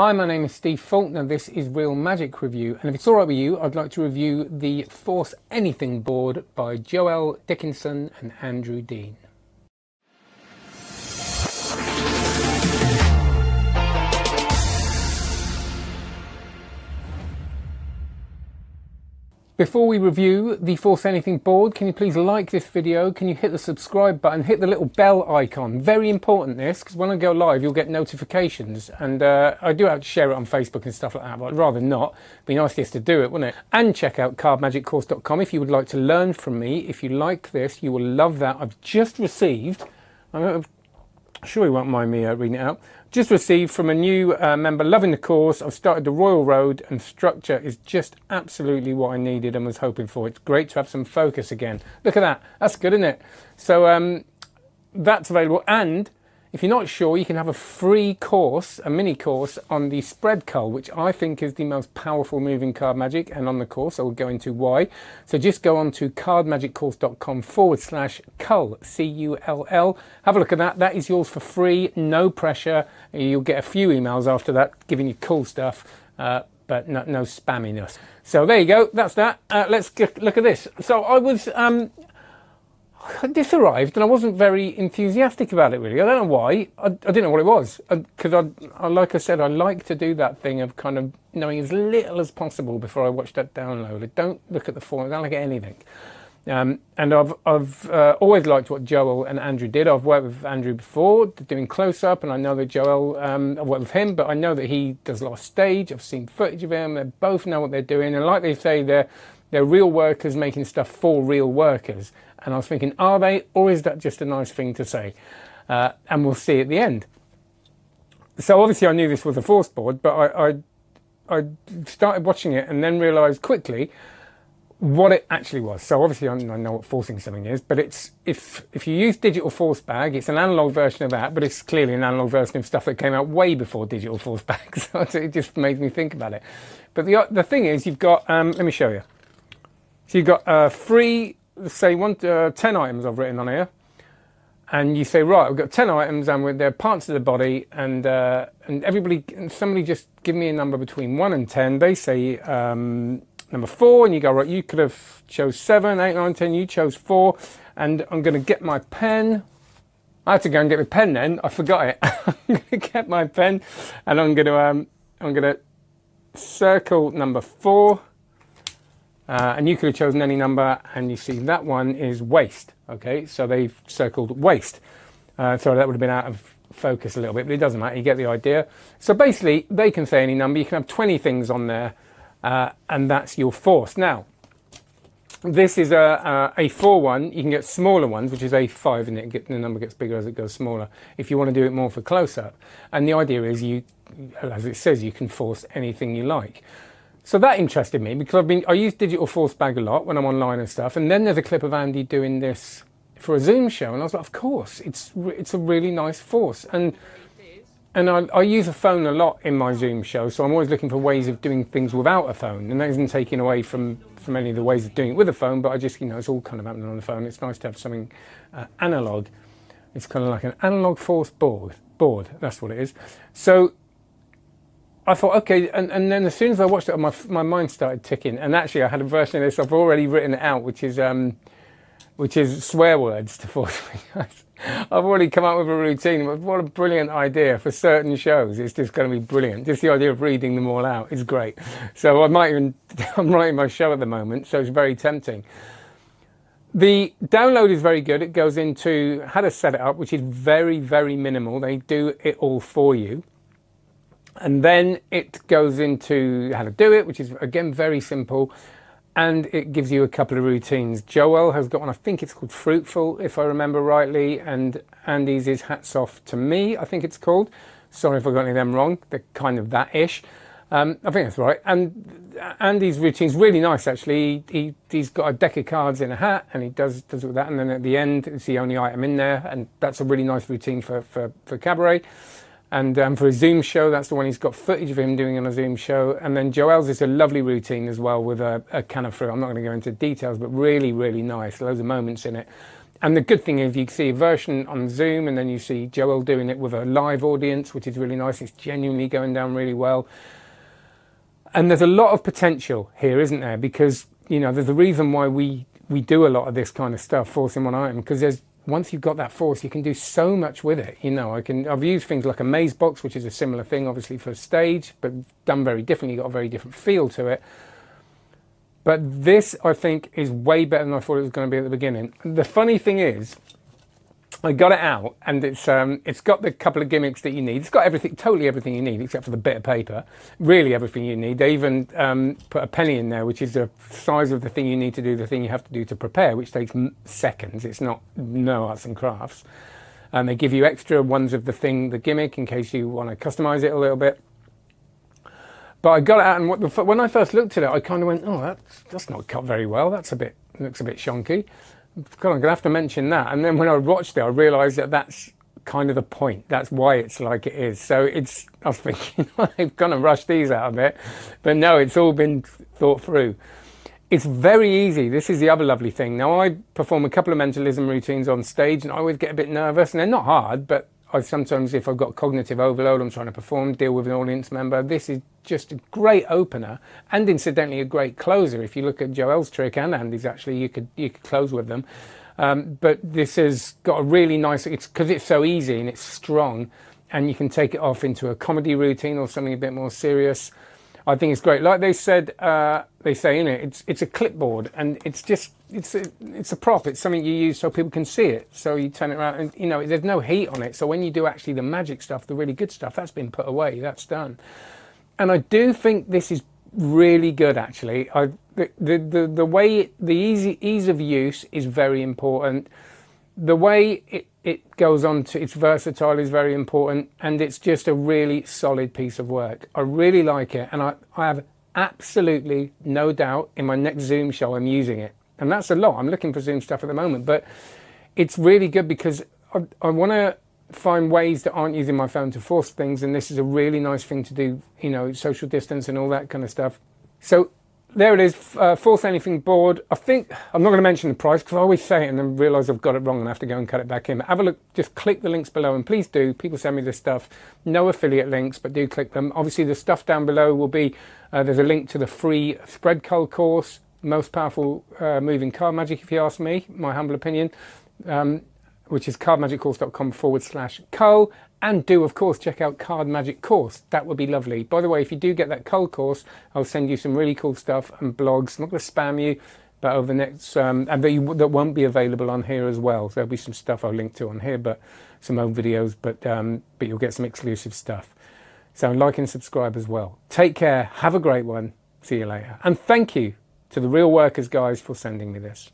Hi, my name is Steve Faulkner. This is Real Magic Review, and if it's all right with you, I'd like to review the Force Anything board by Joel Dickinson and Andrew Dean. Before we review the Force Anything board, can you please like this video? Can you hit the subscribe button, hit the little bell icon? Very important this, because when I go live, you'll get notifications. And uh, I do have to share it on Facebook and stuff like that, but I'd rather not. Be nice just to do it, wouldn't it? And check out cardmagiccourse.com if you would like to learn from me. If you like this, you will love that. I've just received, I'm sure you won't mind me uh, reading it out. Just received from a new uh, member, loving the course. I've started the Royal Road and structure is just absolutely what I needed and was hoping for. It's great to have some focus again. Look at that. That's good, isn't it? So um, that's available. And if you're not sure, you can have a free course, a mini course on the spread cull, which I think is the most powerful moving card magic. And on the course, I will go into why. So just go on to cardmagiccourse.com forward slash cull, C U L L. Have a look at that. That is yours for free, no pressure. You'll get a few emails after that giving you cool stuff. Uh, but no, no, spamminess. So there you go. That's that. Uh, let's look at this. So I was um, this arrived and I wasn't very enthusiastic about it really. I don't know why. I, I didn't know what it was because I, I, like I said, I like to do that thing of kind of knowing as little as possible before I watch that download. I don't look at the form. I don't look at anything. Um, and I've, I've uh, always liked what Joel and Andrew did. I've worked with Andrew before doing close up, and I know that Joel, um, I've worked with him, but I know that he does a lot of stage. I've seen footage of him. They both know what they're doing, and like they say, they're they're real workers making stuff for real workers. And I was thinking, are they, or is that just a nice thing to say? Uh, and we'll see at the end. So obviously, I knew this was a force board, but I, I, I started watching it and then realised quickly what it actually was. So obviously, I know what forcing something is, but it's if if you use digital force bag, it's an analog version of that, but it's clearly an analog version of stuff that came out way before digital force bags. So it just made me think about it. But the the thing is, you've got. Um, let me show you. So you've got uh, three, say one, uh, 10 items I've written on here. And you say, right, we've got 10 items and they're parts of the body and, uh, and everybody, somebody just give me a number between 1 and 10. They say um, number 4 and you go, right, you could have chose 7, 8, 9, 10, you chose 4. And I'm going to get my pen. I had to go and get my pen then. I forgot it. I'm going to get my pen and I'm going to, um, I'm going to circle number 4 uh, and you could have chosen any number, and you see that one is waist. Okay, so they've circled waist. Uh, so that would have been out of focus a little bit, but it doesn't matter. You get the idea. So basically, they can say any number. You can have 20 things on there, uh, and that's your force. Now, this is a, a, a 4 one. You can get smaller ones, which is a 5, and it get, the number gets bigger as it goes smaller, if you want to do it more for close up. And the idea is you, as it says, you can force anything you like. So that interested me because I've been I use digital force bag a lot when I'm online and stuff. And then there's a clip of Andy doing this for a Zoom show, and I was like, of course, it's it's a really nice force. And and I, I, use a phone a lot in my Zoom show, so I'm always looking for ways of doing things without a phone. And that isn't taking away from, from any of the ways of doing it with a phone, but I just, you know, it's all kind of happening on the phone. It's nice to have something uh, analog. It's kind of like an analog force board. Board, that's what it is. So I thought, okay, and, and then as soon as I watched it, my my mind started ticking. And actually, I had a version of this. I've already written it out, which is um, which is swear words to force me. I've already come up with a routine. But What a brilliant idea for certain shows. It's just going to be brilliant. Just the idea of reading them all out is great. So I might even, I'm writing my show at the moment, so it's very tempting. The download is very good. It goes into how to set it up, which is very, very minimal. They do it all for you. And then it goes into how to do it, which is again very simple. And it gives you a couple of routines. Joel has got one, I think it's called Fruitful, if I remember rightly. And Andy's is Hats Off to Me, I think it's called. Sorry if I got any of them wrong. They're kind of that ish. Um, I think that's right. And Andy's routine's really nice, actually. He, he, has got a deck of cards in a hat and he does, does it with that. And then at the end, it's the only item in there. And that's a really nice routine for, for, for Cabaret. And um, for a Zoom show, that's the one he's got footage of him doing on a Zoom show. And then Joel's is a lovely routine as well with a, a can of fruit. I'm not going to go into details, but really, really nice. Loads of moments in it. and the good thing is you see a version on Zoom and then you see Joel doing it with a live audience, which is really nice. It's genuinely going down really well. And there's a lot of potential here, isn't there? Because, you know, there's a reason why we, we do a lot of this kind of stuff, in one item, because there's once you've got that force, you can do so much with it. You know, I can I've used things like a maze box, which is a similar thing, obviously for stage, but done very differently. Got a very different feel to it. But this, I think, is way better than I thought it was going to be at the beginning. The funny thing is, I got it out, and it's um, it's got the couple of gimmicks that you need. It's got everything, totally everything you need, except for the bit of paper. Really, everything you need. They even um, put a penny in there, which is the size of the thing you need to do, the thing you have to do to prepare, which takes seconds. It's not no arts and crafts. And they give you extra ones of the thing, the gimmick, in case you want to customize it a little bit. But I got it out, and the, when I first looked at it, I kind of went, "Oh, that's that's not cut very well. That's a bit looks a bit shonky." I'm going to have to mention that. And then when I watched it, I realised that that's kind of the point. That's why it's like it is. So it's. I was thinking they've going to rushed these out a bit, but no, it's all been thought through. It's very easy. This is the other lovely thing. Now I perform a couple of mentalism routines on stage, and I always get a bit nervous, and they're not hard, but I sometimes, if I've got cognitive overload, I'm trying to perform, deal with an audience member. This is just a great opener, and incidentally, a great closer. If you look at Joel's trick and Andy's, actually, you could you could close with them. Um, but this has got a really nice. It's because it's so easy and it's strong, and you can take it off into a comedy routine or something a bit more serious. I think it's great. Like they said, uh, they say in it, it's it's a clipboard, and it's just it's a, it's a prop. It's something you use so people can see it. So you turn it around, and you know there's no heat on it. So when you do actually the magic stuff, the really good stuff, that's been put away. That's done. And I do think this is really good. Actually, I the the the, the way it, the easy ease of use is very important. The way it it goes on to it's versatile is very important and it's just a really solid piece of work. I really like it and I, I have absolutely no doubt in my next Zoom show I'm using it. And that's a lot. I'm looking for Zoom stuff at the moment, but it's really good because I, I want to find ways that aren't using my phone to force things and this is a really nice thing to do, you know, social distance and all that kind of stuff. So there it is, uh, Force Anything board. I think, I'm not going to mention the price because I always say it and then realise I've got it wrong and I have to go and cut it back in. But have a look, just click the links below and please do. People send me this stuff. No affiliate links, but do click them. Obviously, the stuff down below will be, uh, there's a link to the free Spread Cull course, most powerful uh, moving card magic, if you ask me, my humble opinion. Um, which is cardmagiccourse.com forward slash cull. And do, of course, check out Card Magic Course. That would be lovely. By the way, if you do get that cull course, I'll send you some really cool stuff and blogs. I'm not going to spam you, but over the next, um, and that, you, that won't be available on here as well. So there'll be some stuff I'll link to on here, but some old videos, but, um, but you'll get some exclusive stuff. So like and subscribe as well. Take care. Have a great one. See you later. And thank you to the Real Workers guys for sending me this.